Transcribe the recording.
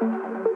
Música